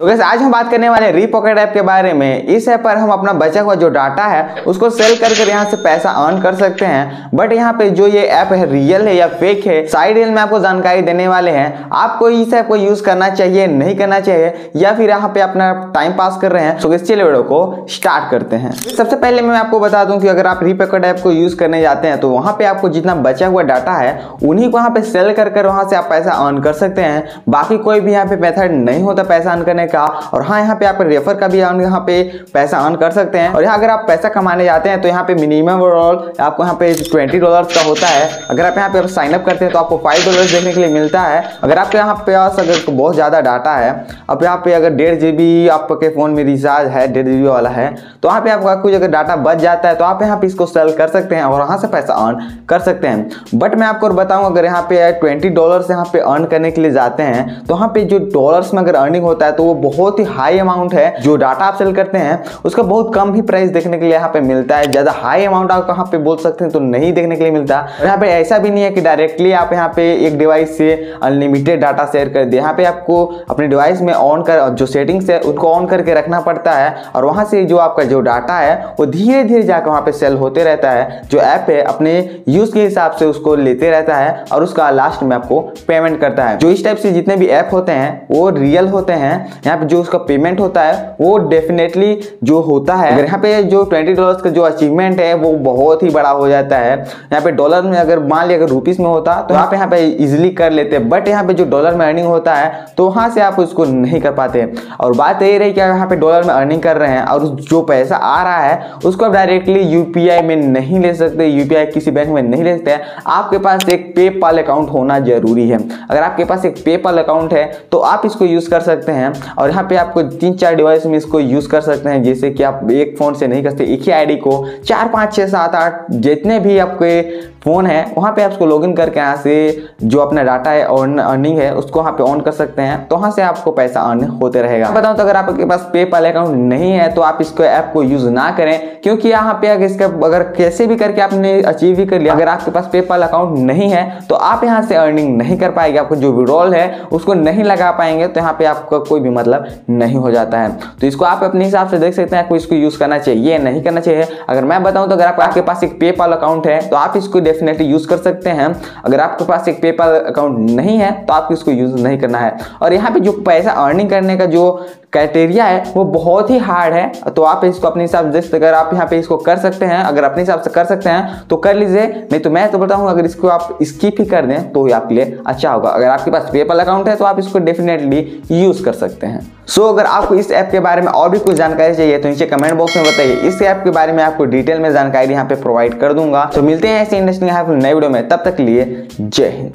तो वैसे आज हम बात करने वाले हैं रीपॉकेट ऐप के बारे में। इस ऐप पर हम अपना बचा हुआ जो डाटा है, उसको सेल कर कर यहाँ से पैसा अर्न कर सकते हैं। बट यहाँ पे जो ये ऐप है रियल है या फेक है साइड में आपको जानकारी देने वाले हैं। आपको इस ऐप को यूज़ करना चाहिए, नहीं करना चाहिए, या फिर यहाँ पे अपना टाइम पास कर रहे हैं। तो इस वीडियो को स्टार्ट करते हैं। सबसे पहले मैं आपको बता दूँ कि अगर आप रीपॉकेट ऐप को यूज़ करने जाते हैं तो वहाँ पे आपको जितना बचा हुआ डाटा है, उन्हीं को वहाँ पे सेल कर कर वहाँ से आप पैसा अर्न कर सकते हैं। बाकी कोई भी यहाँ पे मेथड नहीं होता पैसा अर्न करने का और हाँ यहाँ पे आप रेफर का भी यहाँ पे पैसा अर्न कर सकते हैं और यहाँ अगर आप पैसा कमाने जाते हैं तो यहाँ पे मिनिमम रोल आपको यहाँ पे ट्वेंटी डॉलर का होता है अगर आप यहाँ पे साइन अप करते हैं तो आपको फाइव डॉलर देखने के लिए मिलता है अगर आपके यहाँ पे अगर बहुत ज़्यादा डाटा है अब यहाँ पे अगर डेढ़ जी बी आपके फ़ोन में रिचार्ज है डेढ़ जी वाला है तो वहाँ पे आपका कुछ अगर डाटा बच जाता है तो आप यहाँ पे इसको सेल कर सकते हैं और वहाँ से पैसा अर्न कर सकते हैं बट मैं आपको बताऊँ अगर यहाँ पे ट्वेंटी डॉलर यहाँ पे अर्न करने के लिए जाते हैं तो वहाँ पे जो डॉलर्स में अगर अर्निंग होता है तो वो बहुत ही हाई अमाउंट है, जो डाटा आप सेल करते हैं, उसका बहुत कम ही प्राइस देखने के लिए यहाँ पे मिलता है। ज़्यादा हाई अमाउंट आप कहाँ पे बोल सकते हैं तो नहीं देखने के लिए मिलता। है यहाँ पे ऐसा भी नहीं है कि डायरेक्टली आप यहाँ पे एक डिवाइस से अनलिमिटेड डाटा शेयर कर दे यहाँ पे आपको अपने डिवाइस में ऑन कर जो सेटिंग्स है, उनको ऑन करके रखना पड़ता है। और वहाँ से जो आपका जो डाटा है, वो धीरे धीरे जाकर वहाँ पे सेल होते रहता है। जो ऐप है, अपने यूज़ के हिसाब से उसको लेते रहता है, और उसका लास्ट में आपको पेमेंट करता है। जो इस टाइप से जितने भी ऐप होते हैं, वो रियल होते हैं यहाँ पे जो उसका पेमेंट होता है, वो डेफिनेटली जो होता है, अगर यहाँ पे जो ट्वेंटी डॉलर का जो अचीवमेंट है, वो बहुत ही बड़ा हो जाता है। यहाँ पे डॉलर में अगर मान लिया अगर रुपीज़ में होता तो आप यहाँ पे इजिली कर लेते। बट यहाँ पे जो डॉलर में अर्निंग होता है तो वहाँ से आप उसको नहीं कर पाते। और बात यही रही कि आप यहाँ पे डॉलर में अर्निंग कर रहे हैं, और जो पैसा आ रहा है, उसको आप डायरेक्टली यूपीआई में नहीं ले सकते यूपीआई किसी बैंक में नहीं ले सकते। आपके पास एक पेपाल अकाउंट होना ज़रूरी है। अगर आपके पास एक पेपाल अकाउंट है तो आप इसको यूज़ कर सकते हैं। और यहाँ पे आपको तीन चार डिवाइस में इसको यूज़ कर सकते हैं, जैसे कि आप एक फ़ोन से नहीं कर सकते एक ही आईडी को चार, पाँच छः सात, आठ, जितने भी आपके फ़ोन है, वहाँ पे आप उसको लॉगिन करके यहाँ से जो अपना डाटा है, और अर्निंग है, उसको वहाँ पे ऑन कर सकते हैं। तो वहाँ से आपको पैसा अर्न होते रहेगा। बताऊँ तो अगर आपके पास पेपाल अकाउंट नहीं है तो आप इसको ऐप को यूज़ ना करें, क्योंकि यहाँ पे अगर इसका अगर कैसे भी करके आपने अचीव भी कर लिया, अगर आपके पास पेपाल अकाउंट नहीं है तो आप यहाँ से अर्निंग नहीं कर पाएँगे। आपको जो विड्रॉल है, उसको नहीं लगा पाएँगे तो यहाँ पे आपका कोई भी मतलब नहीं हो जाता है। तो इसको आप अपने हिसाब से देख सकते हैं, आपको इसको यूज़ करना चाहिए, नहीं करना चाहिए। अगर मैं बताऊँ तो अगर आपके पास एक पेपाल अकाउंट है तो आप इसको डेफिनेटली यूज़ कर सकते हैं। अगर आपके पास एक पेपाल अकाउंट नहीं है तो आपको इसको यूज़ नहीं करना है। और यहाँ पे जो पैसा अर्निंग करने का जो क्राइटेरिया है, वो बहुत ही हार्ड है। तो आप इसको अपने हिसाब से अगर आप यहाँ पे इसको कर सकते हैं, अगर अपने हिसाब से कर सकते हैं तो कर लीजिए। नहीं तो मैं तो बताऊँ अगर इसको आप स्किप ही कर दें तो ही आपके लिए अच्छा होगा। अगर आपके पास पेपल अकाउंट है तो आप इसको डेफिनेटली यूज़ कर सकते हैं। सो so, अगर आपको इस ऐप के बारे में और भी कुछ जानकारी चाहिए तो नीचे कमेंट बॉक्स में बताइए। इस ऐप के बारे में आपको डिटेल में जानकारी यहाँ पे प्रोवाइड कर दूँगा। तो मिलते हैं ऐसे इंटरेस्टिंग नए वीडियो में। तब तक लिए जय हिंद।